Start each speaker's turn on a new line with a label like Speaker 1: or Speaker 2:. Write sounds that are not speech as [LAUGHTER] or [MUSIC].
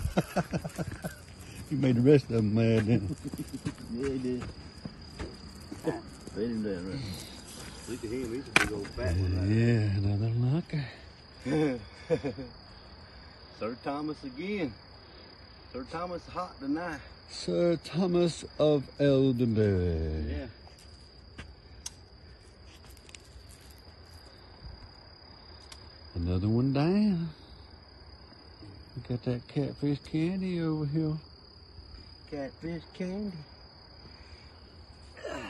Speaker 1: [LAUGHS] You made the rest of them mad then.
Speaker 2: Yeah, he did. Feed him down right.
Speaker 3: Look at him, he's a big old fat one.
Speaker 1: Yeah, another [LAUGHS] knocker.
Speaker 3: Sir Thomas again. Sir Thomas hot tonight.
Speaker 1: Sir Thomas of Edinburgh.
Speaker 3: Yeah.
Speaker 1: Another one down. We got that catfish candy over here.
Speaker 3: Catfish candy.